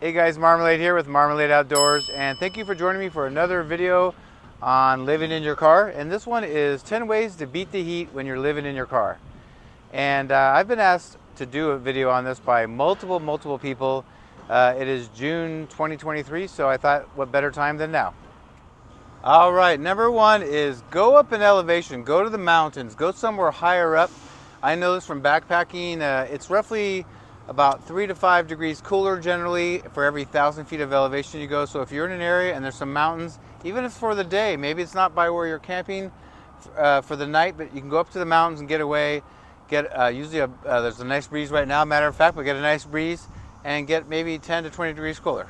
Hey guys, Marmalade here with Marmalade Outdoors and thank you for joining me for another video on living in your car and this one is 10 ways to beat the heat when you're living in your car. And uh, I've been asked to do a video on this by multiple, multiple people. Uh, it is June 2023 so I thought what better time than now. All right, number one is go up in elevation, go to the mountains, go somewhere higher up. I know this from backpacking, uh, it's roughly about three to five degrees cooler generally for every thousand feet of elevation you go. So if you're in an area and there's some mountains, even if it's for the day, maybe it's not by where you're camping uh, for the night, but you can go up to the mountains and get away. Get uh, usually a, uh, there's a nice breeze right now. Matter of fact, we get a nice breeze and get maybe 10 to 20 degrees cooler.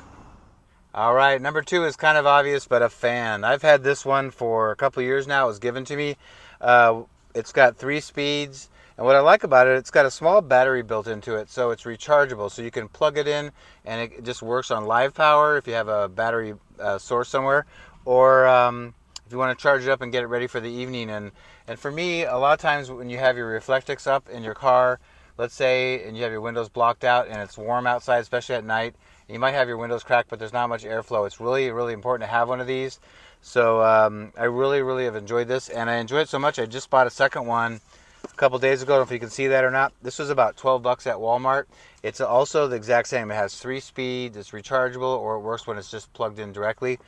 All right, number two is kind of obvious, but a fan. I've had this one for a couple years now. It was given to me. Uh, it's got three speeds. And what I like about it, it's got a small battery built into it, so it's rechargeable. So you can plug it in, and it just works on live power if you have a battery uh, source somewhere, or um, if you want to charge it up and get it ready for the evening. And and for me, a lot of times when you have your Reflectix up in your car, let's say, and you have your windows blocked out, and it's warm outside, especially at night, you might have your windows cracked, but there's not much airflow. It's really really important to have one of these. So um, I really really have enjoyed this, and I enjoyed it so much I just bought a second one a couple days ago. I don't know if you can see that or not. This was about 12 bucks at Walmart. It's also the exact same. It has three speeds. It's rechargeable, or it works when it's just plugged in directly.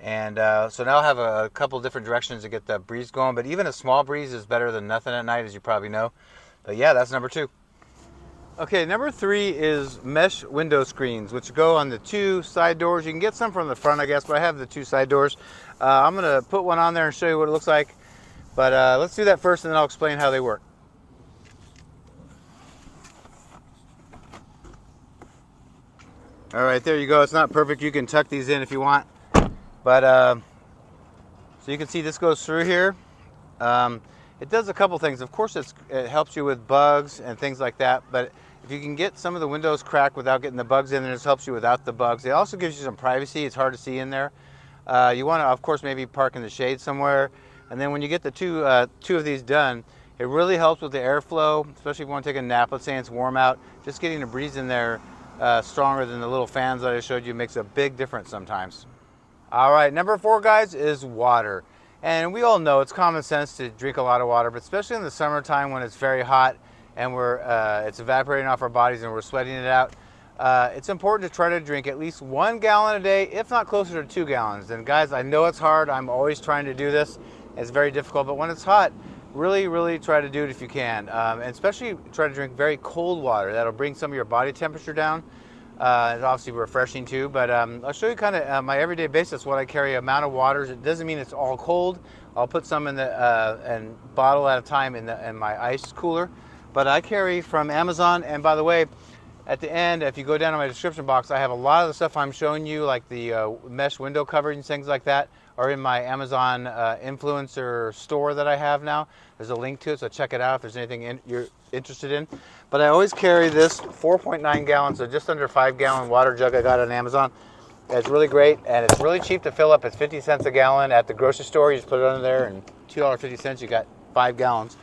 And uh, so now I have a, a couple different directions to get the breeze going. But even a small breeze is better than nothing at night, as you probably know. But yeah, that's number two. Okay, number three is mesh window screens, which go on the two side doors. You can get some from the front, I guess, but I have the two side doors. Uh, I'm gonna put one on there and show you what it looks like. But uh, let's do that first and then I'll explain how they work. All right, there you go. It's not perfect. You can tuck these in if you want. But uh, so you can see this goes through here. Um, it does a couple things. Of course, it helps you with bugs and things like that. But if you can get some of the windows cracked without getting the bugs in, then it helps you without the bugs. It also gives you some privacy. It's hard to see in there. Uh, you want to, of course, maybe park in the shade somewhere. And then when you get the two, uh, two of these done, it really helps with the airflow, especially if you want to take a nap. Let's say it's warm out. Just getting a breeze in there uh, stronger than the little fans that I showed you makes a big difference sometimes. All right, number four, guys, is water. And we all know it's common sense to drink a lot of water, but especially in the summertime when it's very hot and we're, uh, it's evaporating off our bodies and we're sweating it out. Uh, it's important to try to drink at least one gallon a day, if not closer to two gallons. And guys, I know it's hard. I'm always trying to do this. It's very difficult, but when it's hot, really, really try to do it if you can. Um, and especially try to drink very cold water. That'll bring some of your body temperature down. Uh, it's obviously refreshing too, but um, I'll show you kind of uh, my everyday basis what I carry amount of waters. It doesn't mean it's all cold. I'll put some in the uh, and bottle at a time in, the, in my ice cooler. But I carry from Amazon, and by the way, at the end, if you go down to my description box, I have a lot of the stuff I'm showing you, like the uh, mesh window coverings, things like that, are in my Amazon uh, influencer store that I have now. There's a link to it, so check it out if there's anything in, you're interested in. But I always carry this 4.9 gallon, so just under five gallon water jug I got on Amazon. It's really great, and it's really cheap to fill up. It's 50 cents a gallon at the grocery store. You just put it under there, and $2.50, you got five gallons.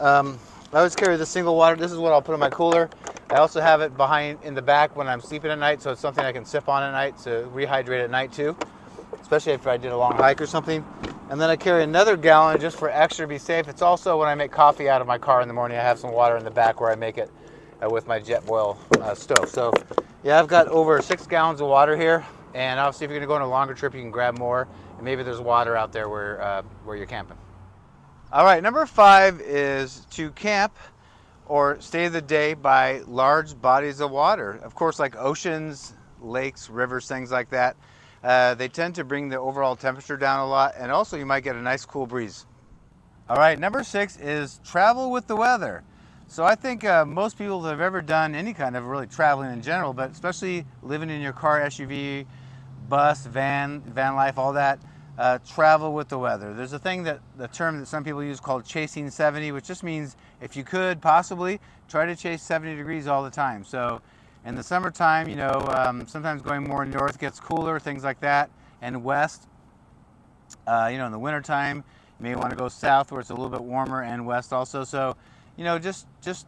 Um, I always carry the single water. This is what I'll put in my cooler. I also have it behind in the back when I'm sleeping at night, so it's something I can sip on at night to rehydrate at night too, especially if I did a long hike or something. And then I carry another gallon just for extra to be safe. It's also when I make coffee out of my car in the morning, I have some water in the back where I make it uh, with my Jetboil uh, stove. So yeah, I've got over six gallons of water here. And obviously if you're gonna go on a longer trip, you can grab more. And maybe there's water out there where, uh, where you're camping. All right, number five is to camp or stay the day by large bodies of water. Of course, like oceans, lakes, rivers, things like that. Uh, they tend to bring the overall temperature down a lot, and also you might get a nice cool breeze. All right, number six is travel with the weather. So I think uh, most people that have ever done any kind of really traveling in general, but especially living in your car, SUV, bus, van, van life, all that, uh, travel with the weather. There's a thing that the term that some people use called chasing 70, which just means if you could possibly try to chase 70 degrees all the time. So in the summertime, you know, um, sometimes going more north gets cooler, things like that, and west. Uh, you know, in the wintertime, you may want to go south where it's a little bit warmer and west also. So, you know, just just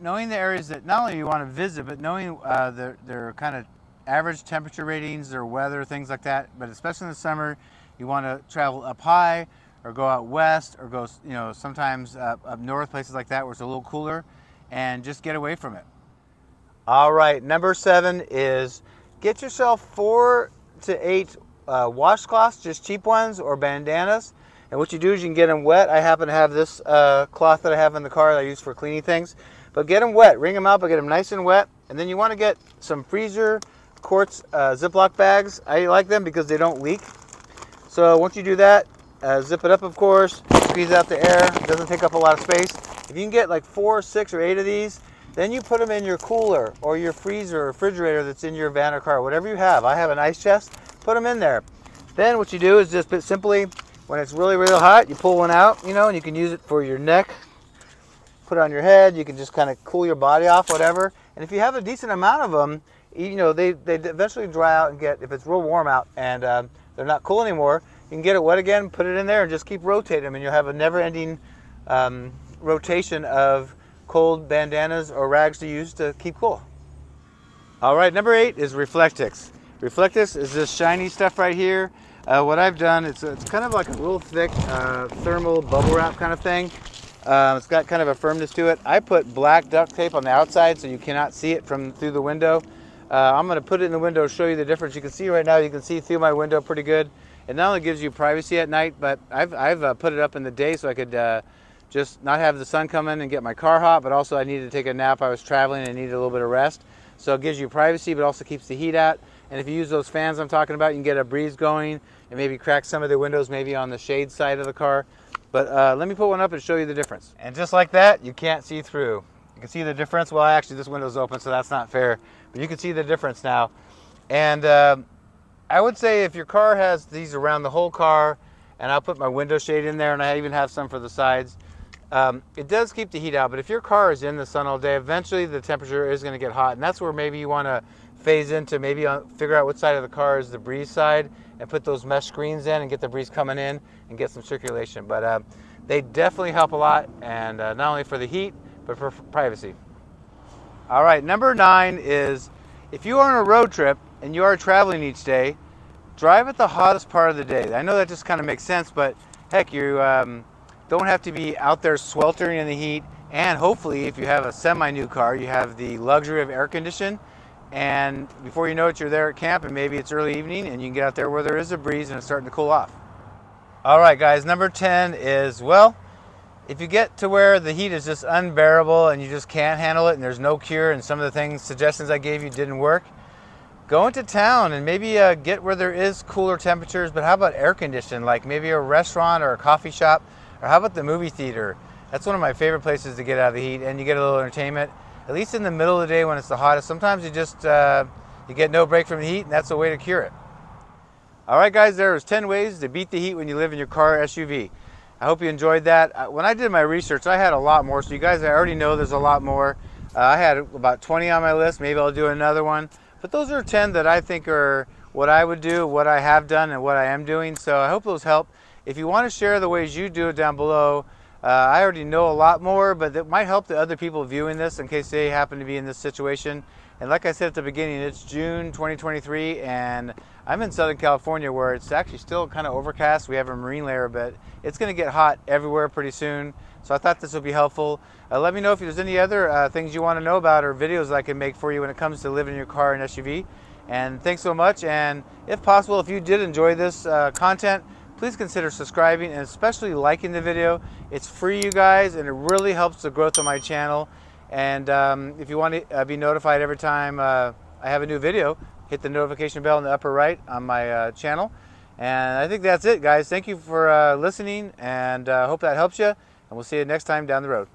knowing the areas that not only you want to visit, but knowing uh, their, their kind of average temperature ratings their weather, things like that. But especially in the summer, you want to travel up high or go out west or go, you know, sometimes up, up north, places like that where it's a little cooler and just get away from it. All right, number seven is get yourself four to eight uh, washcloths, just cheap ones, or bandanas. And what you do is you can get them wet. I happen to have this uh, cloth that I have in the car that I use for cleaning things. But get them wet, wring them out, but get them nice and wet. And then you want to get some freezer quarts uh, Ziploc bags. I like them because they don't leak. So once you do that, uh, zip it up, of course, squeeze out the air. Doesn't take up a lot of space. If you can get like four, six, or eight of these, then you put them in your cooler or your freezer or refrigerator that's in your van or car, whatever you have. I have an ice chest, put them in there. Then what you do is just simply, when it's really, really hot, you pull one out, you know, and you can use it for your neck, put it on your head. You can just kind of cool your body off, whatever. And if you have a decent amount of them, you know, they, they eventually dry out and get, if it's real warm out and um, they're not cool anymore, you can get it wet again, put it in there, and just keep rotating them, and you'll have a never-ending um, rotation of cold bandanas or rags to use to keep cool. All right, number eight is Reflectix. Reflectix is this shiny stuff right here. Uh, what I've done, it's, it's kind of like a real thick uh, thermal bubble wrap kind of thing. Um, it's got kind of a firmness to it. I put black duct tape on the outside so you cannot see it from through the window. Uh, I'm going to put it in the window, show you the difference. You can see right now, you can see through my window pretty good. It not only gives you privacy at night, but I've, I've uh, put it up in the day so I could uh, just not have the sun come in and get my car hot, but also I needed to take a nap. I was traveling and needed a little bit of rest. So it gives you privacy, but also keeps the heat out. And if you use those fans I'm talking about, you can get a breeze going and maybe crack some of the windows maybe on the shade side of the car. But uh, let me put one up and show you the difference. And just like that, you can't see through. You can see the difference. Well, actually, this window's open, so that's not fair. But you can see the difference now. And uh, I would say if your car has these around the whole car, and I'll put my window shade in there, and I even have some for the sides, um, it does keep the heat out. But if your car is in the sun all day, eventually the temperature is going to get hot, and that's where maybe you want to phase into maybe on, figure out what side of the car is the breeze side and put those mesh screens in and get the breeze coming in and get some circulation. But uh, they definitely help a lot, and uh, not only for the heat, but for privacy. All right, number nine is if you are on a road trip and you are traveling each day, drive at the hottest part of the day. I know that just kind of makes sense, but heck, you um, don't have to be out there sweltering in the heat. And hopefully, if you have a semi-new car, you have the luxury of air condition. And before you know it, you're there at camp, and maybe it's early evening, and you can get out there where there is a breeze and it's starting to cool off. All right, guys, number 10 is well, if you get to where the heat is just unbearable and you just can't handle it, and there's no cure, and some of the things, suggestions I gave you didn't work, go into town and maybe uh, get where there is cooler temperatures, but how about air conditioning, like maybe a restaurant or a coffee shop, or how about the movie theater? That's one of my favorite places to get out of the heat and you get a little entertainment, at least in the middle of the day when it's the hottest. Sometimes you just, uh, you get no break from the heat and that's a way to cure it. All right, guys, there's 10 ways to beat the heat when you live in your car SUV. I hope you enjoyed that. Uh, when I did my research, I had a lot more, so you guys I already know there's a lot more. Uh, I had about 20 on my list. Maybe I'll do another one. But those are 10 that I think are what I would do, what I have done, and what I am doing. So I hope those help. If you want to share the ways you do it down below, uh, I already know a lot more, but it might help the other people viewing this in case they happen to be in this situation. And like I said at the beginning, it's June 2023, and I'm in Southern California where it's actually still kind of overcast. We have a marine layer, but it's going to get hot everywhere pretty soon. So I thought this would be helpful. Uh, let me know if there's any other uh, things you want to know about or videos I can make for you when it comes to living in your car and SUV. And thanks so much. And if possible, if you did enjoy this uh, content, please consider subscribing and especially liking the video. It's free, you guys, and it really helps the growth of my channel. And um, if you want to uh, be notified every time uh, I have a new video, hit the notification bell in the upper right on my uh, channel. And I think that's it, guys. Thank you for listening, and I hope that helps you and we'll see you next time down the road.